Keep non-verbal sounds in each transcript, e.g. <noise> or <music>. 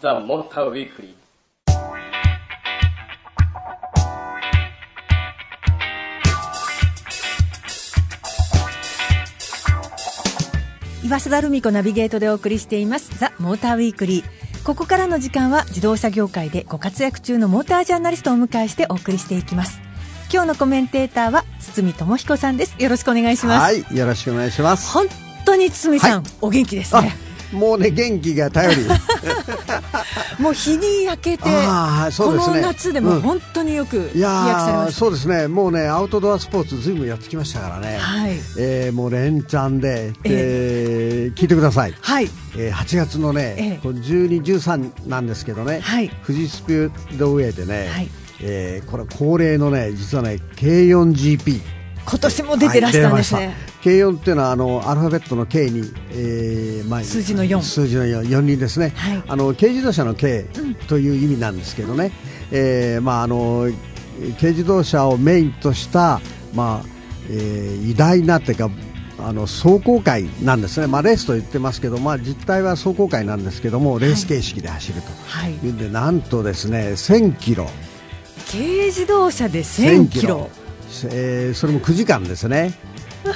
ザ・モーターウィークリー。岩貞ルミ子ナビゲートでお送りしています。ザ・モーターウィークリー。ここからの時間は自動車業界でご活躍中のモータージャーナリストをお迎えしてお送りしていきます。今日のコメンテーターは堤智彦さんです。よろしくお願いします。はいよろしくお願いします。本当に堤さん、はい。お元気ですねもうね元気が頼り。<laughs> もう日に焼けて、あーそうですね。この夏でも本当によくい日焼けされました、そうですね。もうねアウトドアスポーツずいぶんやってきましたからね、はい。えーもう連チャンで、えー聞いてください、はい。えー8月のね、ええ。この12、13なんですけどね、はい。富士スピードウェイでね、はい。えーこれ恒例のね実はね K4GP 今年も出てらしたんですね、はい。出ました K4 っていうのはあのアルファベットの K に、えー前に。数字の4数字の 4, 4人ですね、はい。あの軽自動車の K という意味なんですけどね、えーまあ、あの軽自動車をメインとした、まあえー偉大なっていうかあの走行会なんですね、まあ、レースと言ってますけど、まあ、実態は走行会なんですけどもレース形式で走ると、はい。い、うんでなんとですね1000キロ。軽自動車で1000キロえーそれも9時間ですね、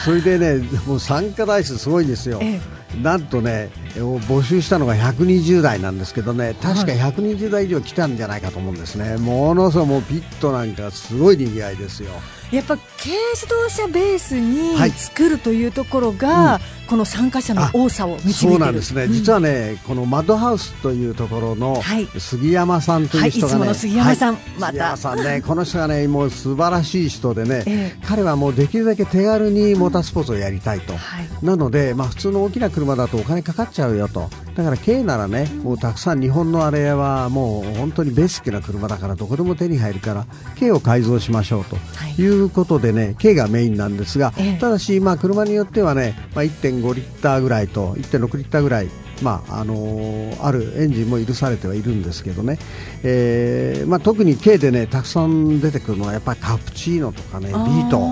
それでね、もう参加台数すごいんですよ、えなんとね、えー募集したのが120台なんですけどね、確か120台以上来たんじゃないかと思うんですね、ものすごいもうピットなんかすごい賑わいですよ。やっぱ軽自動車ベースにはい。作るというところが、この参加者の多さを導いている。そうなんですね、実はね、ここのマッドハウスというところのはい。杉山さんという人がね、はいいつもの杉山さんはいまた。杉山さんね、この人がね、もう素晴らしい人でね、ええ。彼はもうできるだけ手軽にモータースポーツをやりたいと、はい。なので、まあ、普通の大きな車だとお金かかっちゃうよと、だから K ならね、もうたくさん日本のあれはもう本当にベーシックな車だからどこでも手に入るから K を改造しましょうとはい。いうことでね、K がメインなんですが、ええ。ただし、まあ、車によってはね、まあ、1.5リッターぐらいと1.6リッターぐらい、まああのーあるエンジンも許されてはいるんですけどね、えーまあ、特に K でねたくさん出てくるのはやっぱりカプチーノとかねビート。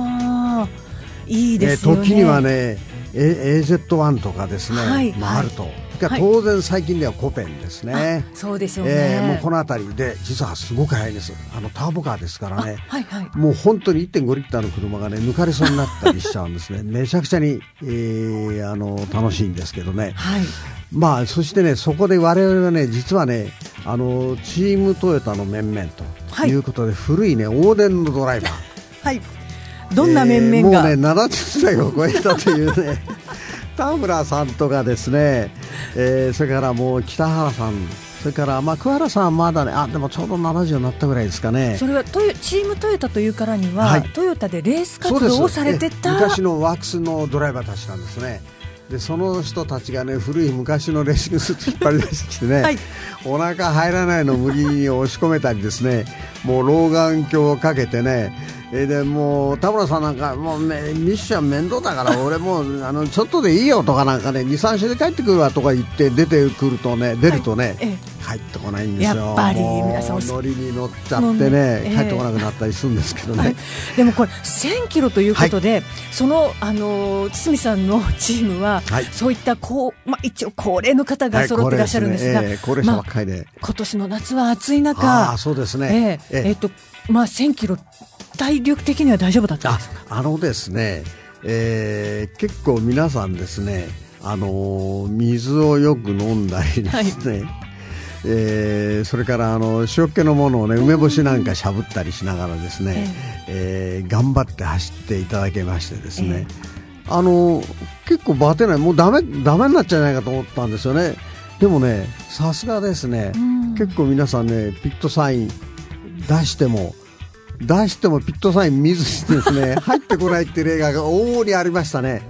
いいですよね、えー時にはね、A- AZ1 とかですね、はいまあ、あると、はい当然最近ではコペンですね。あそうでしょうね、えーもうこの辺りで実はすごく速いです。あのターボカーですからね。はいはい。もう本当に1.5リッターの車がね抜かれそうになったりしちゃうんですね。<laughs> めちゃくちゃに、えーあの楽しいんですけどね。はい。まあそしてねそこで我々はね実はねあのチームトヨタの面々とい。うことで、古いね往年のドライバー。はい。どんな面々が、えーもうね70歳を超えたというね <laughs> 田村さんとかですね、えーそれからもう北原さんそれからまあ桑原さんはまだねあでもちょうど70になったぐらいですかね。それはトヨチームトヨタというからには、はい。トヨタでレース活動をされてえた昔のワークスのドライバーたちなんですね。でその人たちがね古い昔のレーシングスーツ引っ張り出してきてね、<laughs> はい。お腹入らないのを無理に押し込めたりですねもう老眼鏡をかけてねえーでもう田村さんなんかもう、ね、ミッション面倒だから俺もう <laughs> あのちょっとでいいよとかなんかね23週で帰ってくるわとか言って出てくるとね出るとね、え帰ってこないんですよ。やっぱり皆さんお乗りに乗っちゃってね、ええ。帰ってこなくなったりするんですけどね、はい。でもこれ1000キロということで、そのあのー堤さんのチームは、はい。そういったこうまあ一応高齢の方が揃ってらっしゃるんですが、ね。ええ高齢者ばまっかりで、あ今年の夏は暑い中、ああそうですね、えええっとまあ1000キロ体力的には大丈夫だったんあですか？あのですね、えー結構皆さんですね、あのー水をよく飲んだりですね、えーそれからあの塩っ気のものをね梅干しなんかしゃぶったりしながらですね、えー頑張って走っていただけましてですね、あの結構バテないもうダメダメになっちゃうんじゃないかと思ったんですよね。でもねさすがですね、うん。結構皆さんねピットサイン出しても出してもピットサイン見ずにですね <laughs> 入ってこないっていう例が往々にありましたね。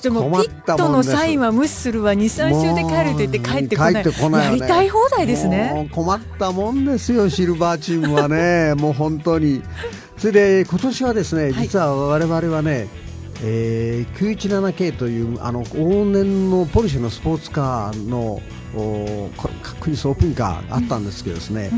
じゃあもピットのサインは無視するわ2、3週で帰ると言って帰ってこない。帰ってこないよね。やりたい放題ですもねう困ったもんですよシルバーチームはね。<laughs> もう本当に。それで今年はですね実は我々はね、えー 917K というあの往年のポルシェのスポーツカーのおこかっこいいソープンカーあったんですけどですね、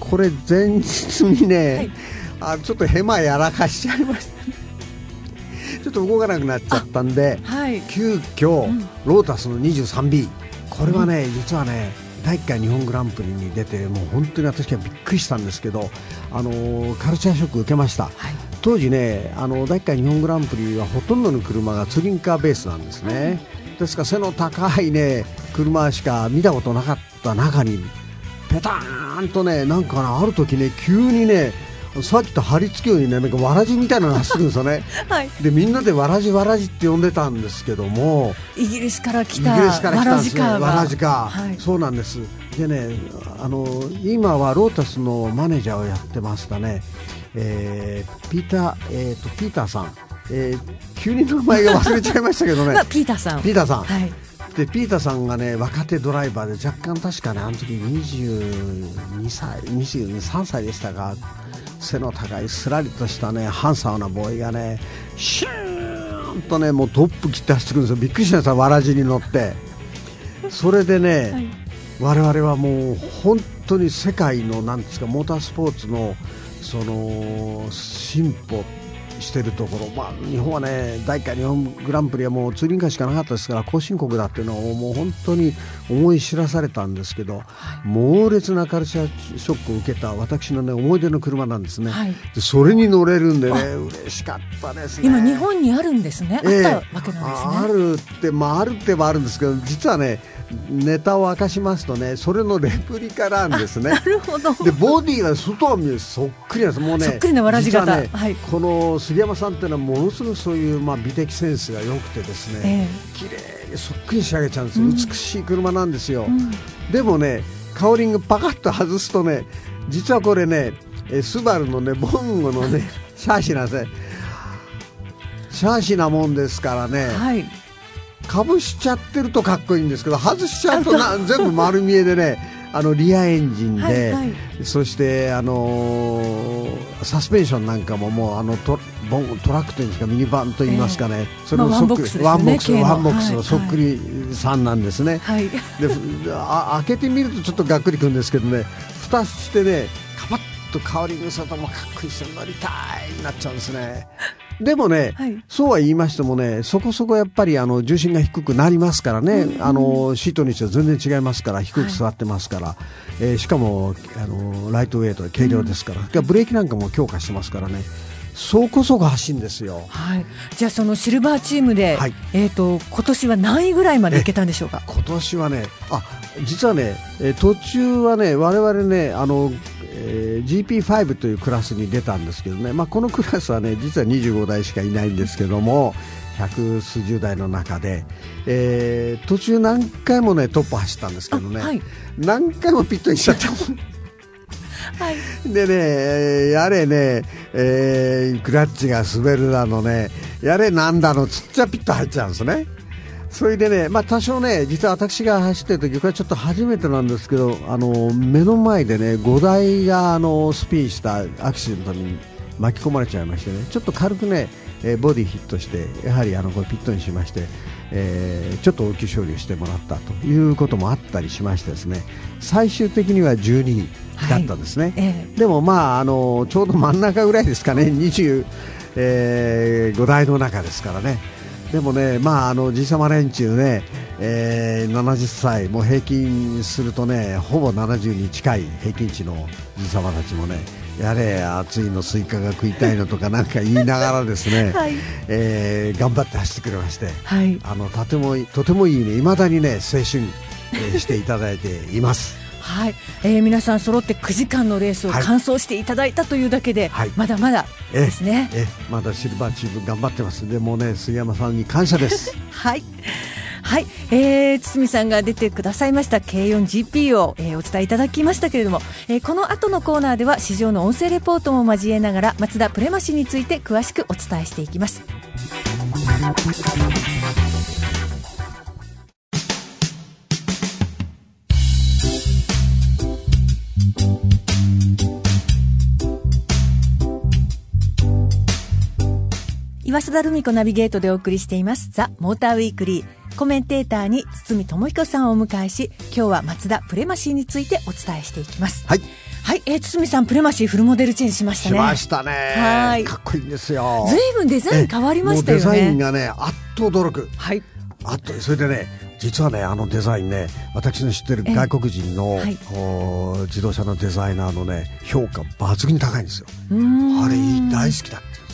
これ前日にね、あちょっとヘマやらかしちゃいました <laughs> ちょっと動かなくなっちゃったんではい。急遽、ロータスの 23B これはね、実はね、第1回日本グランプリに出てもう本当に私はびっくりしたんですけど、あのカルチャーショック受けました、はい、当時ねあの第1回日本グランプリはほとんどの車がツーリンカーベースなんですね、ですから背の高いね車しか見たことなかった中にペターンとねなんかなある時ね急にねさっきと貼り付くようにねなんかわらじみたいなのが走るんですよね、<laughs> はい、でみんなでわらじわらじって呼んでたんですけどもイギリスから来たイギリスから来たんですねわらじか、はい、そうなんです。でねあの今はロータスのマネージャーをやってましたね、えー、ピーター、えーと、ピーターさん、えー、急に名前が忘れちゃいましたけどね、<laughs> まあ、ピーターさん。ピーターさん、はい。でピーターさんがね若手ドライバーで若干確かねあの時22歳23歳でしたが背の高いすらりとしたねハンサーなボーイがねシューンとねもうトップ切って走ってくるんですよ。びっくりしましたわらじに乗って。それでね、はい、我々はもう本当に世界のなんですかモータースポーツのその進歩してるところ、まあ、日本はね第1回日本グランプリはもうツーリングしかなかったですから後進国だっていうのをもう本当に思い知らされたんですけど、はい、猛烈なカルチャーショックを受けた私の、ね、思い出の車なんですね、はい、でそれに乗れるんでね嬉しかったですね。今日本にあるんですね、えー、あったわけなんですね。あるって、まあ、あるってはあるんですけど実はねネタを明かしますとねそれのレプリカなんですね。<laughs> なるほど。でボディは外は見るそっくりなんですもうねそっくりなわらじ型、ねはい、この杉山さんっていうのはものすごくそういう、まあ、美的センスが良くてですね、えー、綺麗にそっくりに仕上げちゃうんですよ、うん、美しい車なんですよ、うん、でもねカウリングパカッと外すとね実はこれねえスバルのねボンゴのねシャーシなんですね。シャーシなもんですからね、はいかぶしちゃってるとかっこいいんですけど外しちゃうとな <laughs> 全部丸見えでねあのリアエンジンで、はいはい、そしてあのー、サスペンションなんかももうあのトボントラックというんですかミニバンと言いますかね、えー、それをそっくり、まあ、ワンボックス、ワンボックスの。そっくりさんなんですね、はい、であ開けてみるとちょっとがっくりくるんですけどね蓋してねカパッとカーリングするともかっこいいし乗りたいになっちゃうんですね。でもね、はい、そうは言いましてもね、そこそこやっぱりあの重心が低くなりますからね、うん、あのシートにしては全然違いますから、低く座ってますから、はい、えー、しかもあのライトウェイトで軽量ですから、うん、ブレーキなんかも強化してますからね。そこそこ走るんですよ。はい。じゃあそのシルバーチームで、はい、えっ、ー、と今年は何位ぐらいまでいけたんでしょうか？今年はね、あ実はね、えー、途中はね我々ねあのえー、GP5 というクラスに出たんですけどね、まあ、このクラスはね実は25台しかいないんですけども百数十台の中で、えー、途中何回もねトップ走ったんですけどね、はい、何回もピットにしちゃったはい、でね、やれね、えー、クラッチが滑るなのね、やれなんだのちっちゃピット入っちゃうんですね。それでね、まあ、多少ね、実は私が走ってる時これはちょっと初めてなんですけど、あの目の前でね、5台があのスピンしたアクシデントに巻き込まれちゃいましてね、ちょっと軽くね、えー、ボディヒットして、やはりあのこれピットにしまして、えー、ちょっと応急処理をしてもらったということもあったりしましてですね、最終的には12位だったんですね。はいえー、でもまああのちょうど真ん中ぐらいですかね、25、えー、台の中ですからね。でもね、まあ、あのじいさま連中ね、えー、70歳、もう平均するとね、ほぼ70に近い平均値のじいさまたちもね、やれ、暑いのスイカが食いたいのとかなんか言いながらですね、<laughs> はい、えー、頑張って走ってくれまして、はい、あのとてもとてもいいね、いまだにね、青春、えー、していただいています。はい、えー、皆さん揃って9時間のレースを完走していただいたというだけで、はい、まだまだですね。ええまだシルバーチーム頑張ってます。でもね杉山さんに感謝です。<laughs> はい。はい、えー、堤さんが出てくださいました K4GP を、えー、お伝えいただきましたけれども、えー、この後のコーナーでは市場の音声レポートも交えながらマツダプレマシについて詳しくお伝えしていきます。岩貞るみこナビゲートでお送りしていますザ・モーターウィークリーコメンテーターに津々見友彦さんをお迎えし今日はマツダプレマシーについてお伝えしていきますはいはい、えー、津々見さんプレマシーフルモデルチェンジしましたねしましたねはいかっこいいんですよずいぶんデザイン変わりましたよねデザインがねあっと驚くはいあとそれでね実はねあのデザインね私の知ってる外国人の、はい、自動車のデザイナーのね評価抜群に高いんですよあれ大好きだって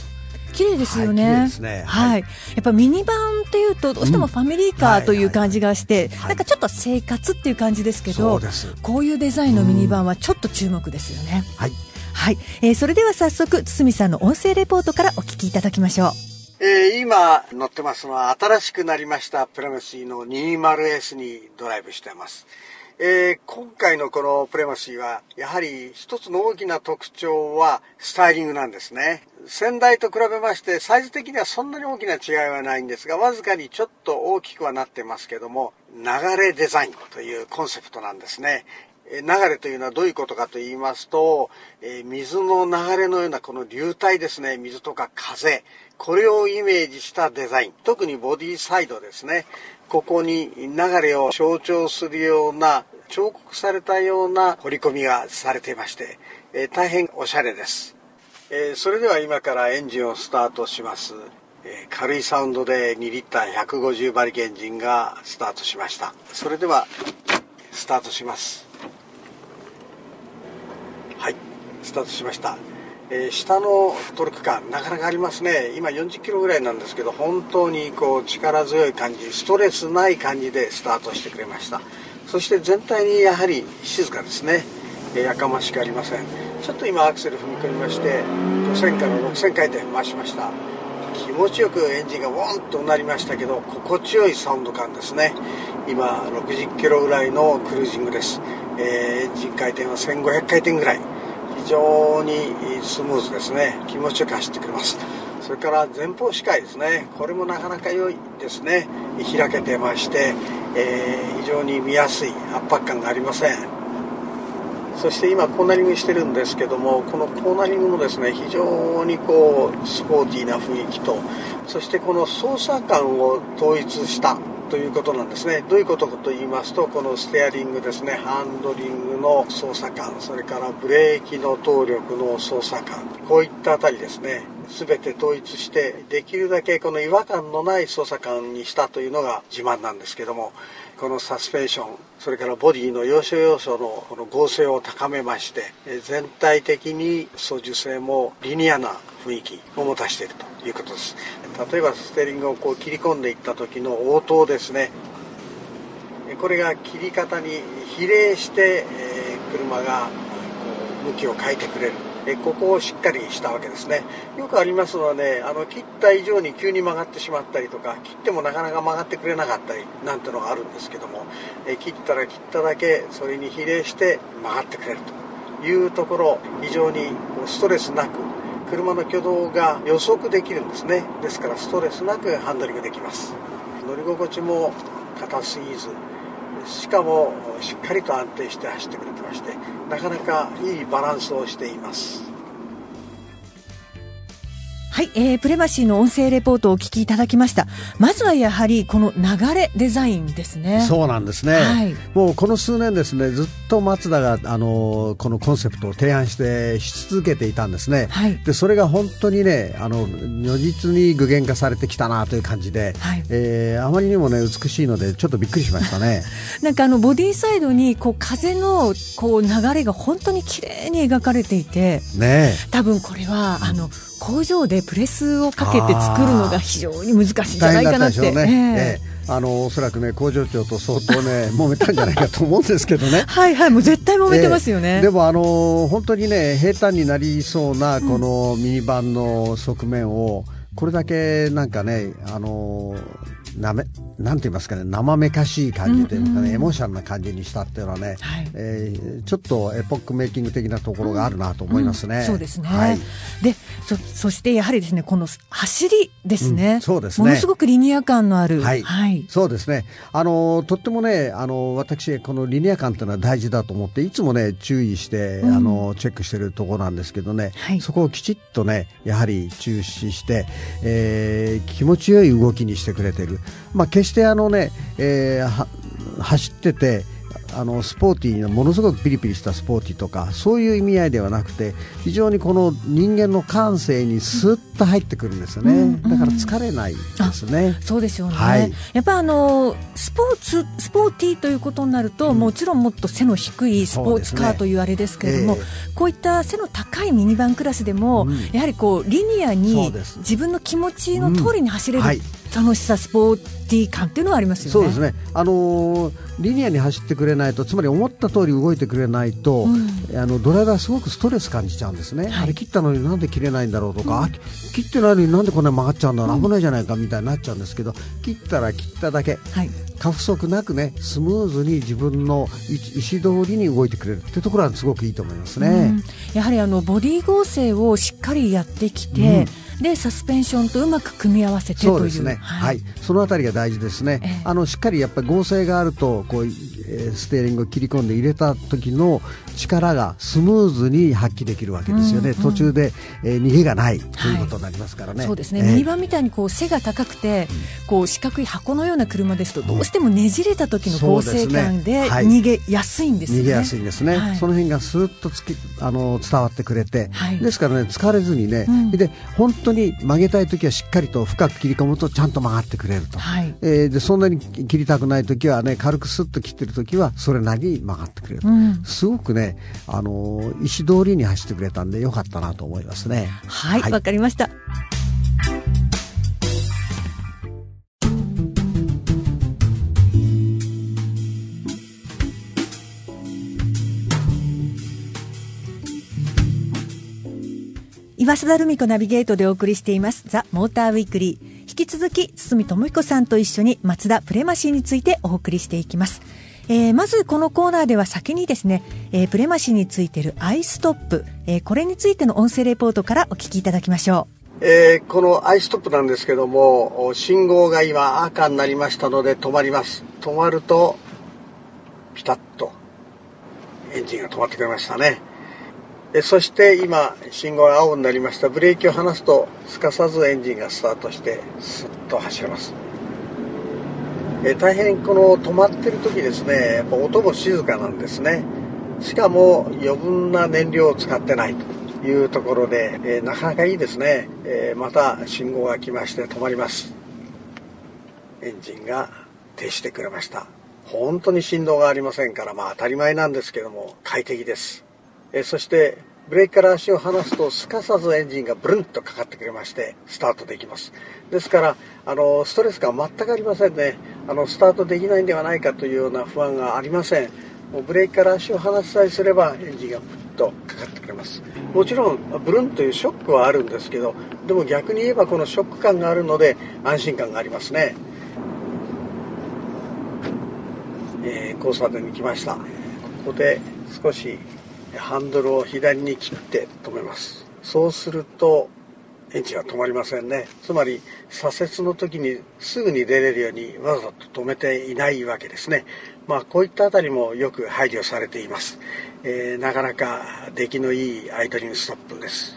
綺麗ですよね。はい、ねはい、はい。やっぱミニバンっていうと、どうしてもファミリーカーという感じがして、なんかちょっと生活っていう感じですけど、こういうデザインのミニバンはちょっと注目ですよね。はい。はい。えー、それでは早速、堤さんの音声レポートからお聞きいただきましょう。えー、今乗ってますのは新しくなりましたプラメシーの 20S にドライブしています。えー、今回のこのプレマシーは、やはり一つの大きな特徴はスタイリングなんですね。先代と比べまして、サイズ的にはそんなに大きな違いはないんですが、わずかにちょっと大きくはなってますけども、流れデザインというコンセプトなんですね。流れというのはどういうことかと言いますと、え水の流れのようなこの流体ですね、水とか風、これをイメージしたデザイン。特にボディサイドですね。ここに流れを象徴するような彫刻されたような彫り込みがされていまして、え、大変おしゃれです、えー、それでは今からエンジンをスタートします、えー、軽いサウンドで2リッター150馬力エンジンがスタートしました。それではスタートします。はいスタートしました。えー、下のトルク感なかなかありますね。今40キロぐらいなんですけど本当にこう力強い感じストレスない感じでスタートしてくれました。そして全体にやはり静かですね、えー、やかましくありません。ちょっと今アクセル踏み込みまして5000から6000回転回しました。気持ちよくエンジンがウォンとなりましたけど心地よいサウンド感ですね。今60キロぐらいのクルージングです、えー、エンジン回転は1500回転ぐらい。非常にスムーズですね。気持ちよく走ってくれます。それから前方視界ですね。これもなかなか良いですね。開けてまして、えー、非常に見やすい圧迫感がありません。そして今コーナリングしてるんですけどもこのコーナリングもですね非常にこうスポーティーな雰囲気とそしてこの操作感を統一したということなんですね。どういうことかと言いますとこのステアリングですねハンドリングの操作感それからブレーキの動力の操作感こういったあたりですね全て統一してできるだけこの違和感のない操作感にしたというのが自慢なんですけどもこのサスペンションそれからボディの要所要所のこの合成を高めまして全体的に操縦性もリニアな雰囲気を持たしているということです。例えばステーリングをこう切り込んでいった時の応答ですね。これが切り方に比例して、車が向きを変えてくれる。えここをしっかりしたわけですね。よくありますのはねあの切った以上に急に曲がってしまったりとか切ってもなかなか曲がってくれなかったりなんてのがあるんですけどもえ切ったら切っただけそれに比例して曲がってくれるというところ非常にストレスなく車の挙動が予測できるんですね。ですからストレスなくハンドリングできます。乗り心地も硬すぎずしかもしっかりと安定して走ってくれてましてなかなかいいバランスをしています。はい、えー、プレマシーの音声レポートをお聞きいただきました。まずはやはりこの流れデザインですね。そうなんですね。はい、もうこの数年ですね、ずっと松田があのこのコンセプトを提案してし続けていたんですね。はい、でそれが本当にね、あの如実に具現化されてきたなという感じで、はい、えー、あまりにもね美しいのでちょっとびっくりしましたね。<laughs> なんかあのボディサイドにこう風のこう流れが本当に綺麗に描かれていて、ね、多分これはあの工場でプレスをかけて作るのが非常に難しいんじゃないかなって。ね。えー、あのおそらくね工場長と相当ね <laughs> 揉めたんじゃないかと思うんですけどね。はいはいもう絶対揉めてますよね、えー、でもあの本当にね平坦になりそうなこのミニバンの側面をこれだけなんかねあのなめなんて言いますかね生めかしい感じというかね、うんうん、エモーションな感じにしたっていうのはね、はい、えー、ちょっとエポックメイキング的なところがあるなと思いますね。うん。うん、そうですね、はい、でそそしてやはりですねこの走りですね、うん、そうですね。ものすごくリニア感のある、はい、はい、そうですね。あのとってもねあの私このリニア感というのは大事だと思っていつもね注意して、あのチェックしてるところなんですけどね、そこをきちっとねやはり注視して、えー、気持ちよい動きにしてくれてる。まあ、決してあのね、えー、走っててあのスポーティーなものすごくピリピリしたスポーティーとかそういう意味合いではなくて非常にこの人間の感性にスッと入ってくるんですよね、うん、だから疲れないですね。そうですよね、はい、やっぱあのスポーツスポーティーということになると、うん、もちろんもっと背の低いスポーツカーというあれですけれども、ねえ。ー、こういった背の高いミニバンクラスでも、うん、やはりこうリニアに自分の気持ちの通りに走れる、はい楽しさスポーティー感っていうのはありますよね。そうですね。あのー、リニアに走ってくれないと、つまり思った通り動いてくれないと、うん、あのドライバーすごくストレス感じちゃうんですね。はい、あれ切ったのになんで切れないんだろうとか、うん、切ってないのになんでこんなに曲がっちゃうんだろう、危ないじゃないかみたいになっちゃうんですけど、切ったら切っただけ。はい過不足なくねスムーズに自分の意思通りに動いてくれるっていうところはすごくいいと思いますね、やはりあのボディ合成をしっかりやってきて、うん。でサスペンションとうまく組み合わせてそうですね、はい、はい、そのあたりが大事ですね、えー、あのしっかりやっぱり合成があるとこう、えー、ステーリングを切り込んで入れた時の力がスムーズに発揮できるわけですよね、うんうん、途中で、えー、逃げがないということになりますからね、はい、そうですね、えー、ミニバンみたいにこう背が高くて、こう四角い箱のような車ですとどうしてもねじれた時の合成感で逃げやすいんですね、逃げやすいんですね、はい、その辺がスーッとつきあの伝わってくれて、ですからね疲れずにね、うん、で本当に曲げたいい時はしっかりと深く切り込むとちゃんと曲がってくれると、はい、えー、でそんなに切りたくない時はね軽くスッと切ってる時はそれなりに曲がってくれる、うん、すごくねあの意思通りに走ってくれたんでよかったなと思いますね。はいわ、はい、かりました。岩須田留美子ナビゲートでお送りしていますザ・モーターウィークリー。引き続き堤智彦さんと一緒にマツダプレマシーについてお送りしていきますえー、まずこのコーナーでは先にですね、えー、プレマシーについているアイストップ、えー、これについての音声レポートからお聞きいただきましょう。えー、このアイストップなんですけども、信号が今赤になりましたので止まります。止まると、ピタッとエンジンが止まってくれましたね。そして今信号が青になりましたブレーキを離すとすかさずエンジンがスタートしてスッと走れますえ大変この止まってる時ですねやっぱ音も静かなんですね。しかも余分な燃料を使ってないというところで、えなかなかいいですね、えまた信号が来まして止まります。エンジンが停止してくれました。本当に振動がありませんからまあ当たり前なんですけども快適です。えそしてブレーキから足を離すとすかさずエンジンがブルンとかかってくれましてスタートできます。ですからあのストレスが全くありませんね。あのスタートできないんではないかというような不安がありません。もうブレーキから足を離しさえすればエンジンがプッとかかってくれます。もちろんブルンというショックはあるんですけどでも逆に言えばこのショック感があるので安心感がありますね、えー、交差点に来ました。ここで少しハンドルを左に切って止めます。そうするとエンジンは止まりませんね。つまり左折の時にすぐに出れるようにわざと止めていないわけですね。まあこういったあたりもよく配慮されています、えー、なかなか出来のいいアイドリングストップです。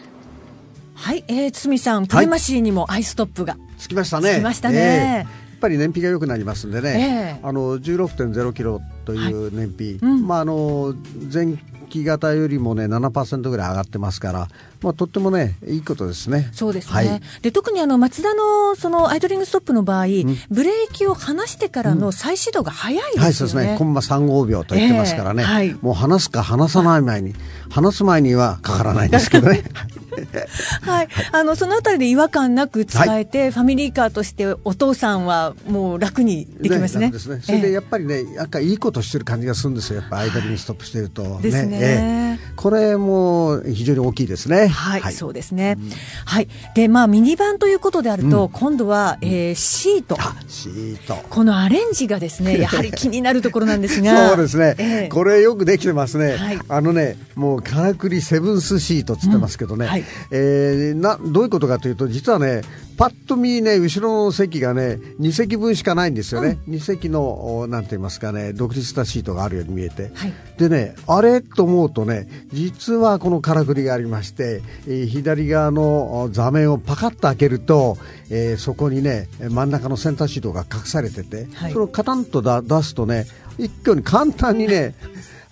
はい、えー、堤さんプリマシーにもアイストップが、つきましたね。つきましたね、えーぱり燃費が良くなりますんでね、えー、あの16.0キロという燃費、はいうん、まああの前期型よりもね7%ぐらい上がってますから、まあ、とってもねいいことですね。そうですね。はい、で特にあのマツダのそのアイドリングストップの場合、うん、ブレーキを離してからの再始動が早いですよね。はい、そうですね。コンマ35秒と言ってますからね。えーはい、もう離すか離さない前に、離す前にはかからないんですけどね。<laughs> <laughs> はい、あのそのあたりで違和感なく使えて、はい、ファミリーカーとしてお父さんはもう楽にできますね。ねすねそれでやっぱりね、なんかいいことしてる感じがするんですよ。やっぱアイドリングストップしてると、ね。ですね。えー、これも非常に大きいですね。はい、はい、そうですね。うん、はい。でまあミニバンということであると、うん、今度は、えー、シート。シート。このアレンジがですね、やはり <laughs> 気になるところなんですが。そうですね、えー、これよくできてますね。はい、あのね、もうからくりセブンスシートつってますけどね。うんはい、えー、などういうことかというと実はねパッと見ね後ろの席がね2席分しかないんですよね、うん、2席のなんて言いますかね独立したシートがあるように見えて、はい、でねあれと思うとね実はこのからくりがありまして、えー左側の座面をパカッと開けると、えーそこにね真ん中のセンターシートが隠されてて、はい。それをカタンとだ出すとね一挙に簡単にね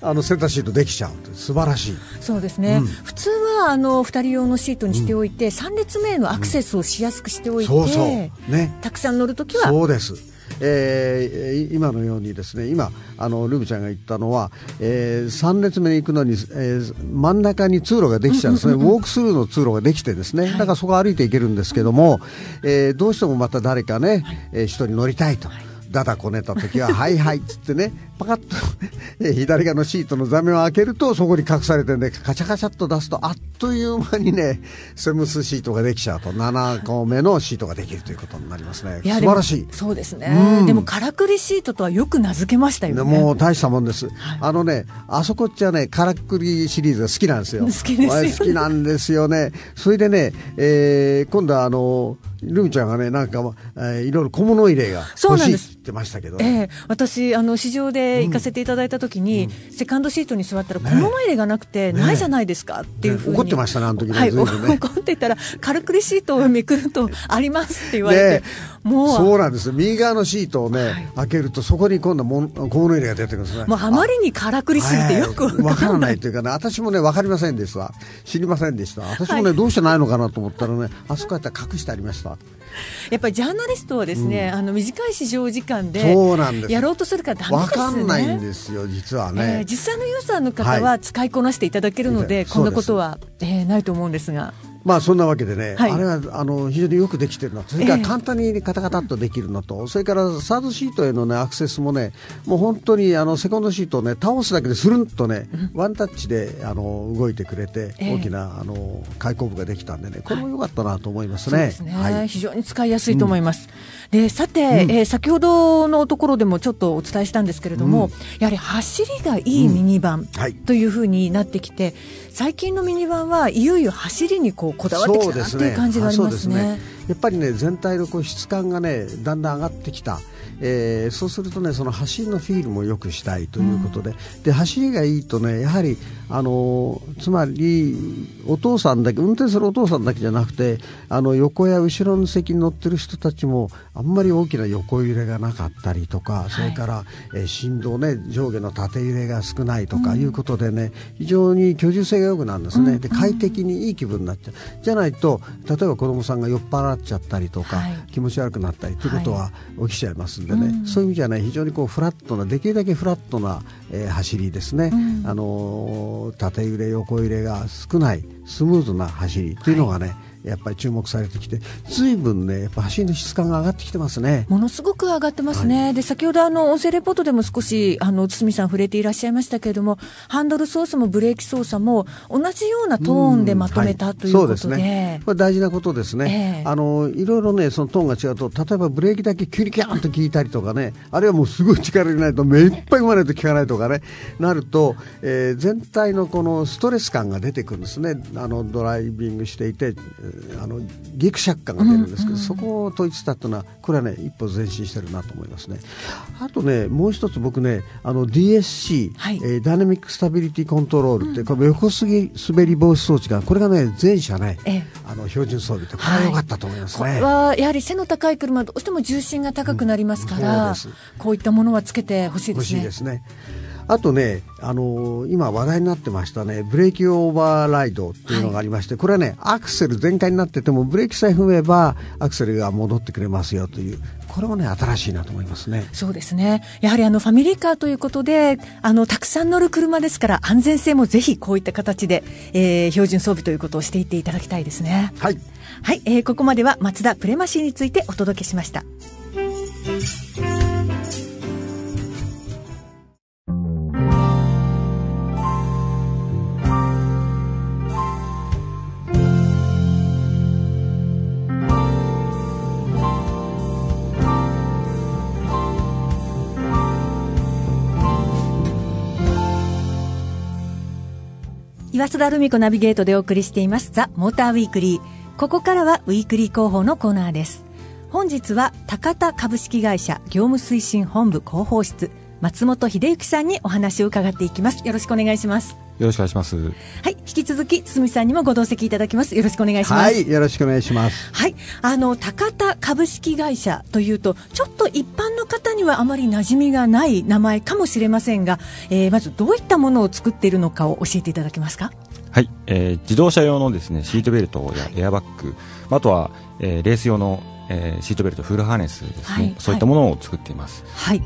あのセンターシートできちゃう素晴らしい。そうですね、うん。普通はあの2人用のシートにしておいて、3列目へのアクセスをしやすくしておいて、そうそう。ね。たくさん乗るときは。そうです。えー今のようにですね今あのルブちゃんが言ったのは、え3列目に行くのに、えー真ん中に通路ができちゃうんですね、ウォークスルーの通路ができてですね、だからそこ歩いていけるんですけども、えーどうしてもまた誰かね、えー人に乗りたいと。だだこねた時は、はいはいっつってね、パカッと <laughs> えー左側のシートの座面を開けると、そこに隠されてね、カチャカチャっと出すと、あっという間にね、セムスシートができちゃうと、7個目のシートができるということになりますね。素晴らしい。そうですね、うん。でもからくりシートとはよく名付けましたよね。もう大したもんです、あのね、あそこっちはね、からくりシリーズが好きなんですよ、好きですよね。好きなんですよね、それでね、えー今度はあのルミちゃんがね、なんか、えーいろいろ小物入れが欲しいって言ってましたけど、ええ私あの市場で行かせていただいたときに、セカンドシートに座ったら小物入れがなくて、ないじゃないですかっていうふうに、ね怒ってましたねあの時ねはい、怒ってたらからくりシートをめくるとありますって言われて、ねもうそうなんですよ、右側のシートをね、開けると、そこに今度もん、小物入れが出てくるんですね。もうあまりにからくりすぎてよくはいわからないというかね、私もね、わかりませんでした。知りませんでした。私もね、どうしてないのかなと思ったらね、あそこやったら隠してありました。やっぱりジャーナリストはですね、あの短い市場時間でやろうとするからダメわですね。かんないんですよ、実はえねー。実際のユーザーの方はは使いこなしていただけるので、はいこんなことは、えーないと思うんですが。まあそんなわけでね、はい。あれはあの非常によくできてるの、それかええ。ら簡単にカタカタっとできるのと、それからサードシートへの、ね、アクセスもね、もう本当にあのセコンドシートを、ね、倒すだけでするんとね、ワンタッチであの動いてくれて、ええ。大きなあの開口部ができたんでね、これも良かったなと思いますね。ね、はい。非常に使いやすいと思います。でさて、えー先ほどのところでもちょっとお伝えしたんですけれども、やはり走りがいいミニバンはい。というふうになってきて、最近のミニバンはいよいよ走りにこうこだわってきたなっていう感じがありそうですますね。やっぱりね全体のこう質感がねだんだん上がってきた、えーそうするとねその走りのフィールも良くしたいということで、で走りがいいとねやはりあのーつまりお父さんだけ運転するお父さんだけじゃなくてあの横や後ろの席に乗ってる人たちもあんまり大きな横揺れがなかったりとか、それから、えー振動ね上下の縦揺れが少ないとかいうことでね、非常に居住性が良くなるんですね、で快適にいい気分になっちゃう。じゃないと例えば子供さんが酔っ払っちゃったりとか、はい。気持ち悪くなったりということは起きちゃいますんでね、うん。そういう意味じゃね非常にこうフラットなできるだけフラットな、えー走りですね、あのー縦揺れ横揺れが少ないスムーズな走りというのがね、やっぱり注目されてきて随分ねやっぱ走りの質感が上がってきてますね。ものすごく上がってますね、で先ほどあの音声レポートでも少しあの堤さん触れていらっしゃいましたけれどもハンドル操作もブレーキ操作も同じようなトーンでまとめたということで,、そうですね、これ大事なことですね、ええ。あのいろいろねそのトーンが違うと例えばブレーキだけキュリキャーンと効いたりとかねあるいはもうすごい力入れないと目いっぱい踏まないと効かないとかねなると、えー全体のこのストレス感が出てくるんですね。あのドライビングしていて、えーあのギクシャク感が出るんですけど、そこを統一したというのはこれはね一歩前進してるなと思いますね。あとねもう一つ僕ねあの DSC、はいえーダイナミックスタビリティコントロールって、これ横すぎ滑り防止装置がこれがね全車ね、ええ。あの標準装備ってこれは良かったと思いますね。これはやはり背の高い車はどうしても重心が高くなりますから、うんこういったものはつけてほしいで欲すね。あとね、あのー今話題になってましたね、ブレーキオーバーライドっていうのがありまして、これはね、アクセル全開になってても、ブレーキさえ踏めば、アクセルが戻ってくれますよという、これもね、新しいなと思いますね。そうですね。やはりあのファミリーカーということで、あのたくさん乗る車ですから安全性もぜひこういった形で、えー標準装備ということをしていっていただきたいですね。はい。はい、えーここまではマツダプレマシーについてお届けしました。岩須田ルミ子ナビゲートでお送りしていますザ・モーターウィークリー。ここからはウィークリー広報のコーナーです。本日は高田株式会社業務推進本部広報室松本秀幸さんにお話を伺っていきます。よろしくお願いします。よろしくお願いします。はい引き続き堤さんにもご同席いただきます。よろしくお願いします。はいよろしくお願いします。はいあの高田株式会社というとちょっと一般の方にはあまり馴染みがない名前かもしれませんが、えー、まずどういったものを作っているのかを教えていただけますか？はい、えー、自動車用のですねシートベルトやエアバッグ、あとは、えー、レース用の、えー、シートベルトフルハーネスですね、はい、そういったものを作っています。はい、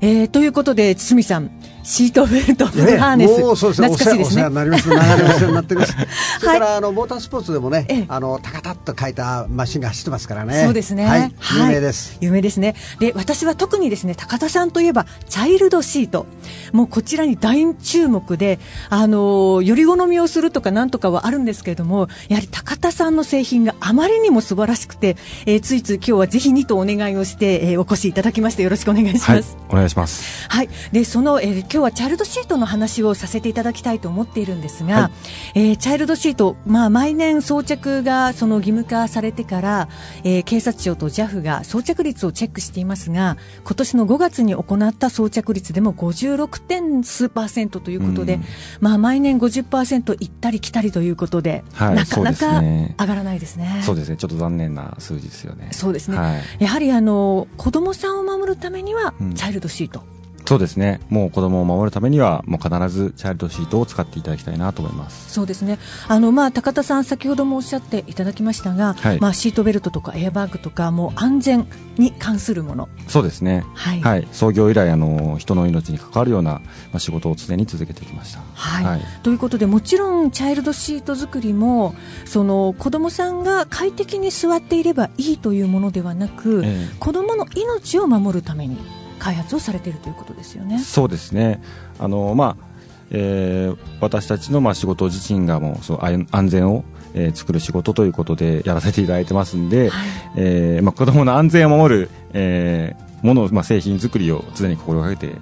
えー、ということで堤さんシートベルト、フルハーネス、もうそうですね、懐かしいですね。お世話になります、流れお世話になってます。<laughs> それからあのモータースポーツでもね、あのタカタッと書いたマシンが走ってますからね。そうですね。はい、有名です、有名ですね。で、私は特にですね、高田さんといえばチャイルドシート、もうこちらに大注目で、あのより好みをするとかなんとかはあるんですけれども、やはり高田さんの製品があまりにも素晴らしくて、えー、ついつい今日はぜひにとお願いをして、えー、お越しいただきましてよろしくお願いします。はい、お願いします。はい。で、その、えー、今日はチャイルドシートトの話をさせていただきたいと思っているんですが、はい、えー、チャイルドシート、まあ、毎年装着がその義務化されてから、えー、警察庁と JAF が装着率をチェックしていますが今年の5月に行った装着率でも56点数パーセントということで、うん、まあ、毎年50%行ったり来たりということで、はい、なかなか上がらないですね。そうですね。ちょっと残念な数字ですよね。そうですね、はい、やはりあの子供さんを守るためには、チャイルドシートそうですね。もう子供を守るためにはもう必ずチャイルドシートを使っていただきたいなと思います。そうですね。あの、まあ、高田さん先ほどもおっしゃっていただきましたが、はい、まあ、シートベルトとかエアバッグとかもう安全に関するもの。そうですね、はい、はい、創業以来あの人の命に関わるような、まあ、仕事を常に続けてきました、はい、はい、ということでもちろんチャイルドシート作りもその子供さんが快適に座っていればいいというものではなく、えー、子供の命を守るために開発をされているということですよね。そうですねあの、まあえー、私たちのまあ仕事自身がもうそう安全をえー、作る仕事ということでやらせていただいてますんで、はい、えー、まあ、子どもの安全を守る、えー、もの、まあ、製品作りを常に心がけて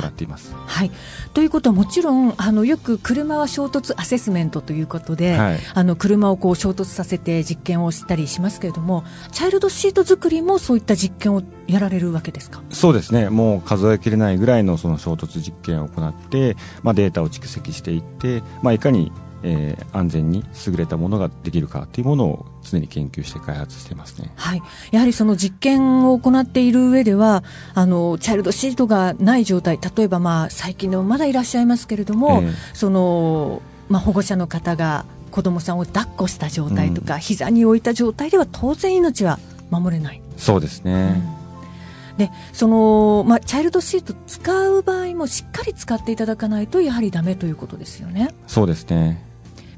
行っています。はい、ということはもちろんあのよく車は衝突アセスメントということで、はい、あの車をこう衝突させて実験をしたりしますけれどもチャイルドシート作りもそういった実験をやられるわけですか？そうですね。もう数えきれないぐらいのその衝突実験を行って、まあ、データを蓄積していって、まあ、いかにえー、安全に優れたものができるかというものを常に研究して開発していますね、はい、やはりその実験を行っている上ではあのチャイルドシートがない状態。例えば、まあ、最近でもまだいらっしゃいますけれども、えー、そのまあ、保護者の方が子どもさんを抱っこした状態とか、うん、膝に置いた状態では当然命は守れない。そうですね、うん、でその、まあ、チャイルドシート使う場合もしっかり使っていただかないとやはりだめということですよね。そうですね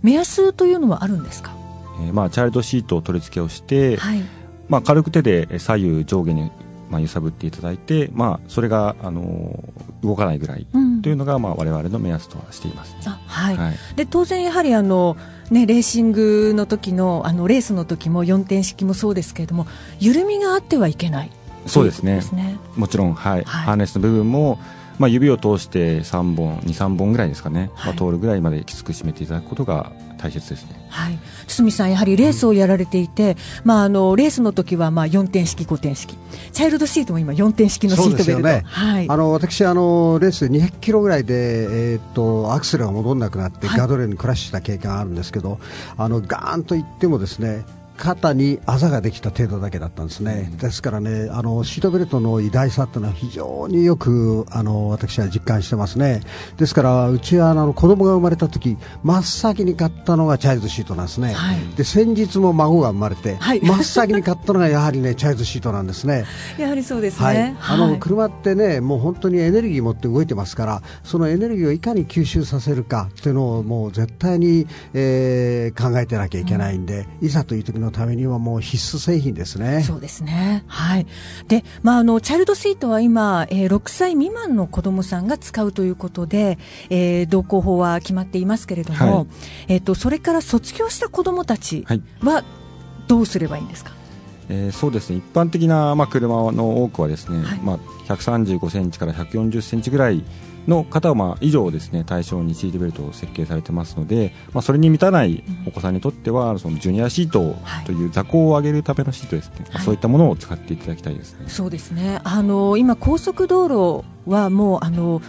目安というのはあるんですか、えー、まあ、チャイルドシートを取り付けをして、はい、まあ、軽く手で左右上下にまあ、揺さぶっていただいて、まあ、それが、あの動かないぐらいというのが、うん、まあ、我々の目安とはしています、ね、はい、はい、で当然、やはりあの、ね、レーシングの時のあのレースの時も4点式もそうですけれども緩みがあってはいけないそうですね、ね、もちろん、はい、はい、ハーネスの部分もまあ、指を通して3本23本ぐらいですかね、はい、まあ、通るぐらいまできつく締めていただくことが大切ですね、はい、堤さん、やはりレースをやられていて、うん、まあ、あのレースの時はまあ4点式、5点式、チャイルドシートも今、4点式のシートベルト、ねはい、あの私あの、レースで200キロぐらいで、えー、っとアクセルが戻らなくなって、ガードレールにクラッシュした経験があるんですけど、あのガーンといってもですね肩にあざができた程度だけだったんですね、うん、ですからねあのシートベルトの偉大さというのは非常によくあの私は実感してますね。ですからうちはあの子供が生まれた時真っ先に買ったのがチャイルドシートなんですね、はい、で先日も孫が生まれて、はい、<laughs> 真っ先に買ったのがやはりねチャイルドシートなんですね。やはりそうですね、はい、あの車ってねもう本当にエネルギー持って動いてますからそのエネルギーをいかに吸収させるかっていうのをもう絶対に、えー、考えてなきゃいけないんで、うん、いざという時のためにはもう必須製品ですね。そうですね。はい。で、まああのチャイルドシートは今、えー、6歳未満の子どもさんが使うということで、えー、道交法は決まっていますけれども、はい、えっ、とそれから卒業した子どもたちはどうすればいいんですか？はいえー、そうですね一般的な、まあ、車の多くはですね、はい、まあ、135センチから140センチぐらいの方はまあ以上ですね対象にシートベルトを設計されてますので、まあ、それに満たないお子さんにとっては、そのジュニアシートという座高を上げるためのシートですね、はい、そういったものを使っていただきたいですね。そうですね。あの今高速道路はもうあの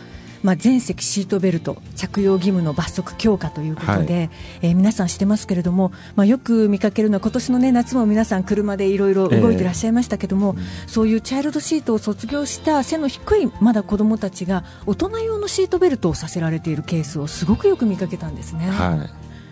まあ、全席シートベルト着用義務の罰則強化ということで、はい、えー、皆さんしてますけれども、まあ、よく見かけるのは今年の、ね、夏も皆さん車でいろいろ動いていらっしゃいましたけども、えー、そういうチャイルドシートを卒業した背の低いまだ子どもたちが大人用のシートベルトをさせられているケースをすごくよく見かけたんですね。は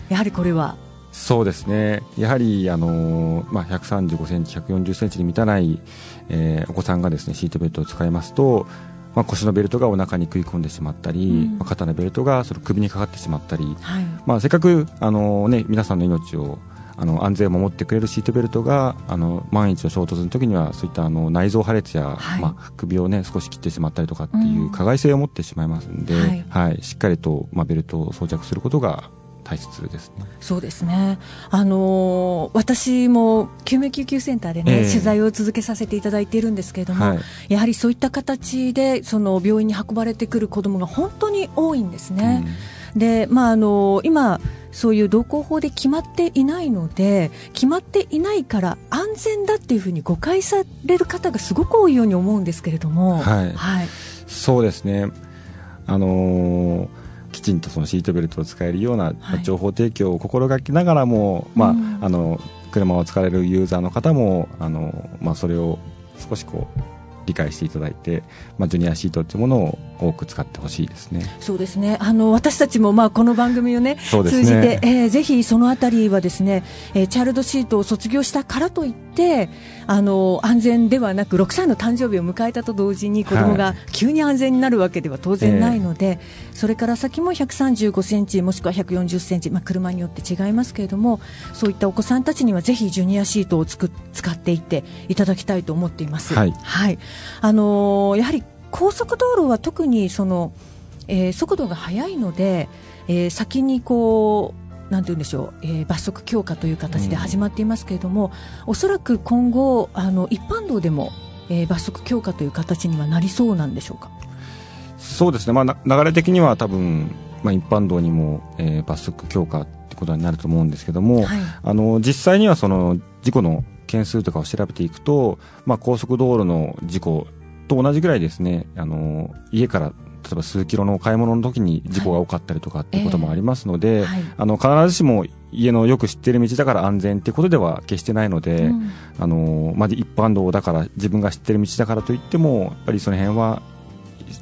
い、やはりこれは。そうですね、やはり、あのまあ、135センチ、140センチに満たない、えー、お子さんがですねシートベルトを使いますと、まあ、腰のベルトがお腹に食い込んでしまったり、うん、まあ、肩のベルトがその首にかかってしまったり、はい、まあ、せっかくあの、ね、皆さんの命をあの安全を守ってくれるシートベルトがあの万一の衝突の時にはそういったあの内臓破裂や、はい、まあ、首を、ね、少し切ってしまったりとかっていう加害性を持ってしまいますので、うんはい、はい、しっかりと、まあ、ベルトを装着することが大切ですね。そうですね。あのー、私も救命救急センターでね、えー、取材を続けさせていただいているんですけれども、はい、やはりそういった形でその病院に運ばれてくる子どもが本当に多いんですね。うん、で、まああのー、今そういう道交法で決まっていないので決まっていないから安全だっていうふうに誤解される方がすごく多いように思うんですけれども、はい、はい、そうですね。あのーきちんとそのシートベルトを使えるような情報提供を心がけながらも、まあ、あの車を使われるユーザーの方もあの、まあ、それを少しこう理解していただいて、まあ、ジュニアシートというものを多く使ってほしいですね。そうですね。あの私たちもまあこの番組をね、ね。通じて、えー、ぜひそのあたりはですね、えー、チャイルドシートを卒業したからといってあの安全ではなく6歳の誕生日を迎えたと同時に子供が急に安全になるわけでは当然ないので、はい、それから先も135センチもしくは140センチ、まあ、車によって違いますけれどもそういったお子さんたちにはぜひジュニアシートをつく使っていっていただきたいと思っています。はい、はい、あのやはり高速道路は特にその、えー、速度が速いので、えー、先にこうなんて言うんでしょう、えー、罰則強化という形で始まっていますけれども、うん、おそらく今後あの一般道でも、えー、罰則強化という形にはなりそうなんでしょうか？そうですね、まあ、流れ的には多分、まあ、一般道にも、えー、罰則強化ってことになると思うんですけども、はい、あの実際にはその事故の件数とかを調べていくと、まあ、高速道路の事故と同じぐらいですねあの家から例えば数キロのお買い物の時に事故が多かったりとかっていうこともありますので、はい。えー、あの必ずしも家のよく知っている道だから安全ってことでは決してないので、うん、あのまあ、一般道だから自分が知っている道だからといってもやっぱりその辺は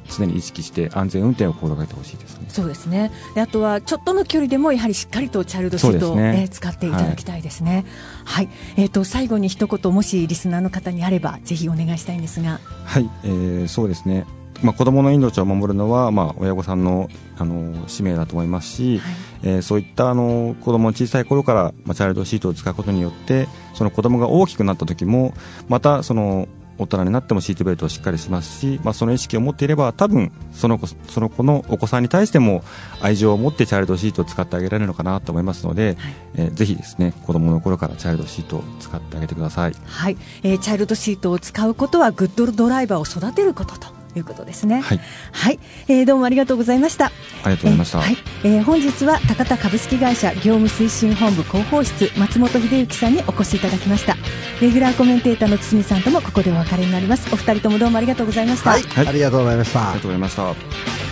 常に意識して安全運転を心がけてほしいですね。そうですね。であとはちょっとの距離でもやはりしっかりとチャイルドシートを、ね、えー、使っていただきたいですね。はい。はい、えっ、ー、と最後に一言もしリスナーの方にあればぜひお願いしたいんですが。はい。えー、そうですね。まあ、子どもの命を守るのは、まあ、親御さんのあの使命だと思いますし、はい、えー、そういったあの子どもの小さい頃から、まあ、チャイルドシートを使うことによってその子どもが大きくなった時もまたその大人になってもシートベルトをしっかりしますし、まあ、その意識を持っていれば多分その子その子のお子さんに対しても愛情を持ってチャイルドシートを使ってあげられるのかなと思いますので、はい、えー、ぜひですね子どもの頃からチャイルドシートを使ってあげてください、はい。えー、チャイルドシートを使うことはグッドドライバーを育てることということですね。はい、はい、えー、どうもありがとうございました。ありがとうございました。えー、はい、えー、本日は高田株式会社業務推進本部広報室松本秀幸さんにお越しいただきました。レギュラーコメンテーターの堤さんともここでお別れになります。お二人ともどうもありがとうございました。はい、はい、ありがとうございました。ありがとうございました。